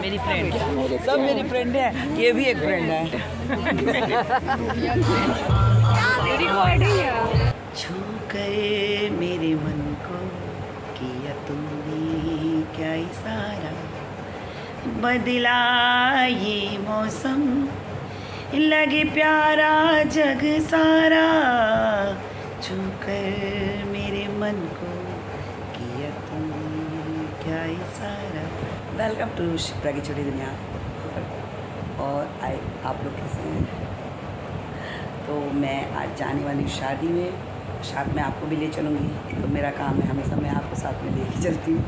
मेरी फ्रेंड सब मेरी फ्रेंड है। ये भी एक फ्रेंड है। छू गए मेरे मन को किया तुमने क्या इशारा बदला ये मौसम लगे प्यारा जग सारा। वेलकम टू शिप्रा की छोटी दुनिया। और आए आप लोग कैसे हैं? तो मैं आज जाने वाली शादी में। साथ में आपको भी ले चलूँगी। तो मेरा काम है, हमेशा मैं आपको साथ में लेके चलती हूँ।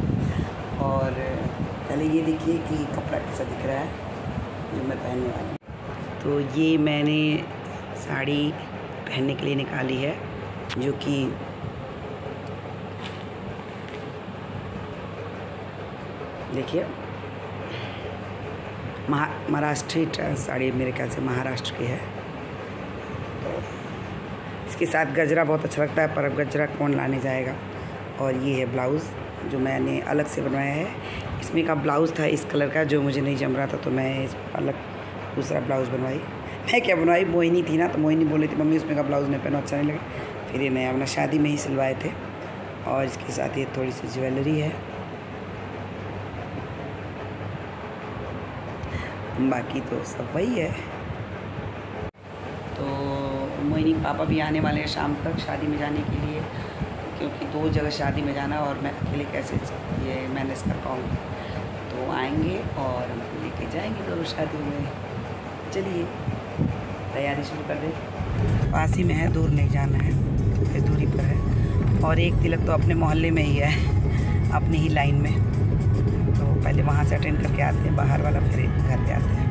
और पहले ये देखिए कि कपड़ा कैसा दिख रहा है, जो मैं पहनने वाली तो ये मैंने साड़ी पहनने के लिए निकाली है, जो कि देखिए, महा, महाराष्ट्री साड़ी मेरे ख्याल से महाराष्ट्र की है। तो इसके साथ गजरा बहुत अच्छा लगता है, पर अब गजरा कौन लाने जाएगा? और ये है ब्लाउज़, जो मैंने अलग से बनवाया है। इसमें का ब्लाउज़ था इस कलर का, जो मुझे नहीं जम रहा था तो मैं इस अलग दूसरा ब्लाउज़ बनवाई। मैं क्या बनवाई? मोहिनी थी ना तो मोहिनी बोली थी, मम्मी, उसमें का ब्लाउज़ नहीं पहनो अच्छा नहीं लगा। फिर ये नया अपना शादी में ही सिलवाए थे। और इसके साथ ये थोड़ी सी ज्वेलरी है। बाकी तो सब वही है। तो मोहिनी पापा भी आने वाले हैं शाम तक शादी में जाने के लिए, क्योंकि दो जगह शादी में जाना और मैं अकेले कैसे ये मैनेज कर पाऊँगी। तो आएँगे और लेके जाएँगे दोनों शादी में। चलिए, तैयारी शुरू कर दे। पास ही में है, दूर नहीं जाना है दूरी पर है। और एक तिलक तो अपने मोहल्ले में ही है, अपनी ही लाइन में। पहले वहाँ से अटेंड करके आते हैं बाहर वाला फिर घर पे आते हैं।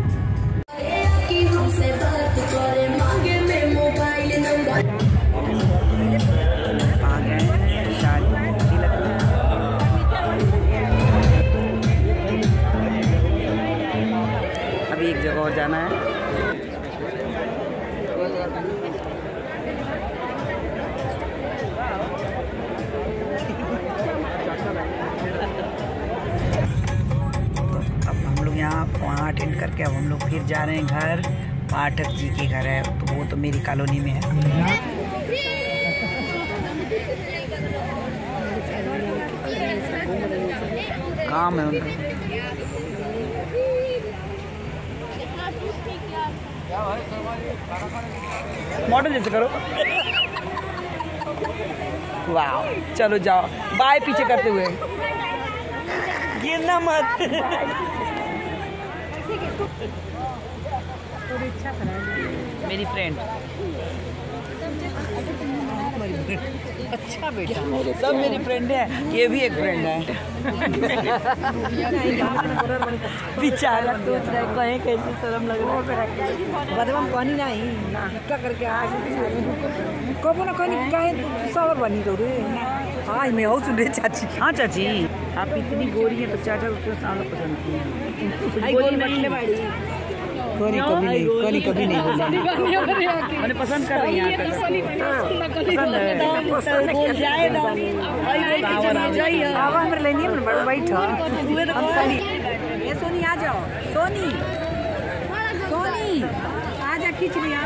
करके अब हम लोग फिर जा रहे हैं घर। पाठक जी के घर है तो वो तो मेरी कॉलोनी में है। काम है उनका। मॉडल जैसे करो। वाह, चलो जाओ। बाय पीछे करते हुए। गिरना मत। मेरी फ्रेंड अच्छा बेटा। सब मेरी फ्रेंड है, ये भी एक फ्रेंड है। बेचारा सोच रहा है, कहीं कैसे शर्म लग रहा है। बदमाम कहनी नहीं क्या करके आ कबो न कहनी कहीं सबर बनी तो रे। हाँ मैं हो सुन रे चाची हाँ चाची। आप इतनी गोरी हैं तो चाचा उसको सामने पसंद की गोरी नहीं। है कभी नहीं कहनी कभी नहीं मैंने पसंद कर रही है अब हमरे लेनी है। बड़ा बैठ हम सही ये सोनी आ जाओ। सोनी। सोनी। आ जा खींच लिया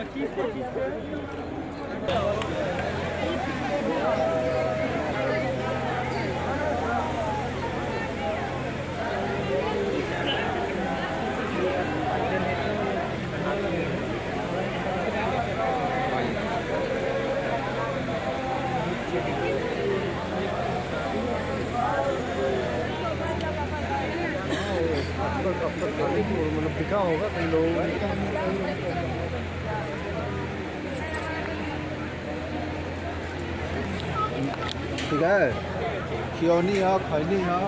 Aqui, aqui, aqui. मतलब बिका होगा कई लोगों ठीक है। खियौनी है। खैनी है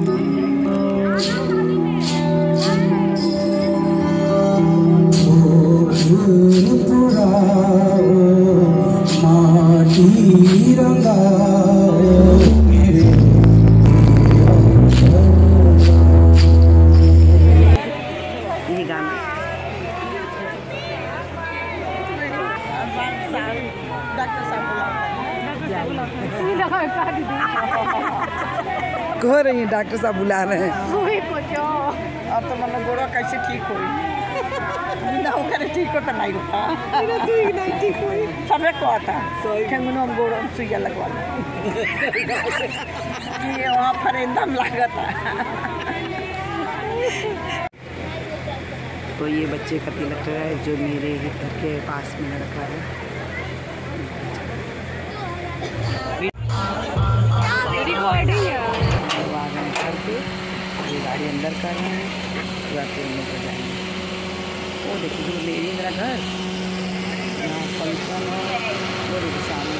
घूमो माटी रंगाओ मेरे कह रही है डॉक्टर साहब बुला रहे हैं। अब तो मतलब गोड़ा कैसे ठीक होई ये तो ये बच्चे का तिलक है जो मेरे घर के पास में लड़का है। ये गाड़ी अंदर कर रहे हैं। पूरा फिर लोग जाएँगे वो देखिए जो मेरी मेरा घर। यहाँ फ़ंक्शन है वो देखिए सामने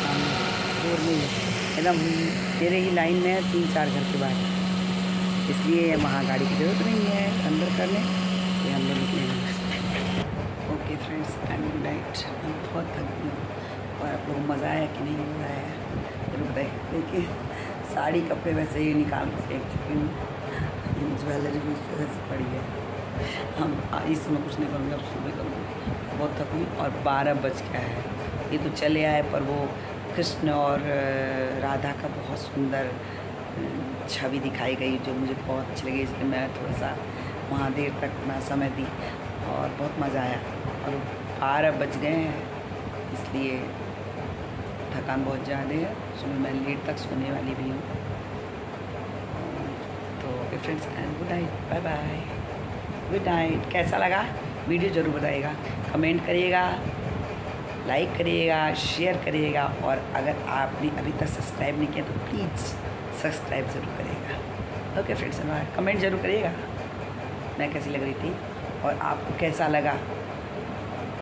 सामने दूर में ही। एकदम मेरे ही लाइन में है, तीन चार घर के बाद इसलिए वहाँ गाड़ी की ज़रूरत नहीं है अंदर करने। ये हम लोग okay friends and good night मैं बहुत थक गई और आप लोग मज़ा आया कि नहीं मज़ा आया? ज़रूर बताइए। देखिए, साड़ी, कपड़े वैसे ही निकाल के फेंक चुकी हूँ। ज्वेलरी भी पड़ी है। हम इस समय कुछ नहीं करूँगी, अब सुबह करूँगी। बहुत थक हुई और बारह बज गया है। ये तो चले आए, पर वो कृष्ण और राधा का बहुत सुंदर छवि दिखाई गई, जो मुझे बहुत अच्छी लगी, इसलिए मैं थोड़ा सा वहाँ देर तक अपना समय दी और बहुत मज़ा आया। और बारह बज गए हैं, इसलिए थकान बहुत ज़्यादा है। सुबह मैं लेट तक सोने वाली भी हूँ। तो friends and good night bye bye good night कैसा लगा? वीडियो ज़रूर बताइएगा। कमेंट करिएगा, लाइक करिएगा, शेयर करिएगा, और अगर आपने अभी तक सब्सक्राइब नहीं किया तो प्लीज़ सब्सक्राइब ज़रूर करिएगा। ओके फ्रेंड्स कमेंट ज़रूर करिएगा, मैं कैसी लग रही थी, और आपको कैसा लगा?